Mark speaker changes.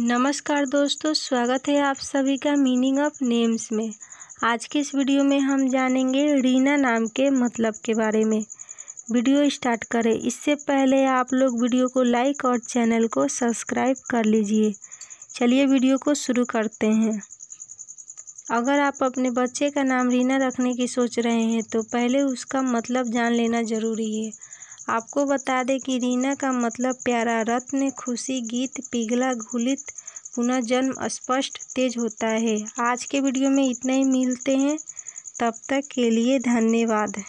Speaker 1: नमस्कार दोस्तों, स्वागत है आप सभी का मीनिंग ऑफ़ नेम्स में। आज के इस वीडियो में हम जानेंगे रीना नाम के मतलब के बारे में। वीडियो स्टार्ट करें। इससे पहले आप लोग वीडियो को लाइक और चैनल को सब्सक्राइब कर लीजिए। चलिए वीडियो को शुरू करते हैं। अगर आप अपने बच्चे का नाम रीना रखने की सोच रहे हैं तो पहले उसका मतलब जान लेना ज़रूरी है। आपको बता दें कि रीना का मतलब प्यारा रत्न, खुशी, गीत, पिघला, घुलित पुनः जन्म स्पष्ट, तेज होता है। आज के वीडियो में इतना ही। मिलते हैं। तब तक के लिए धन्यवाद।